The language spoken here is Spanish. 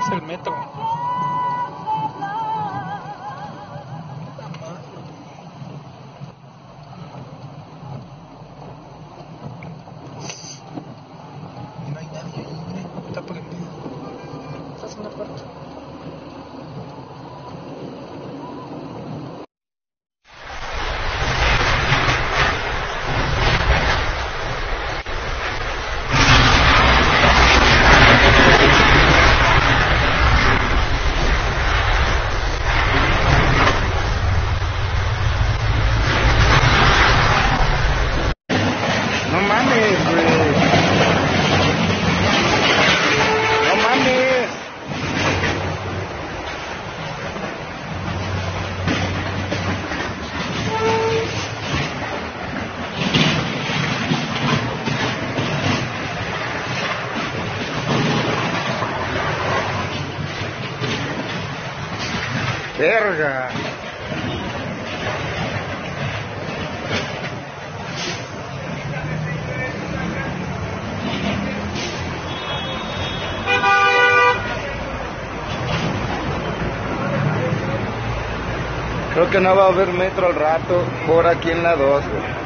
Es el metro. No hay nadie ahí, ¿eh? Está prendido. Estás en la puerta. No mames, güey. No mames. Verga. Creo que no va a haber metro al rato por aquí en la 2, güey.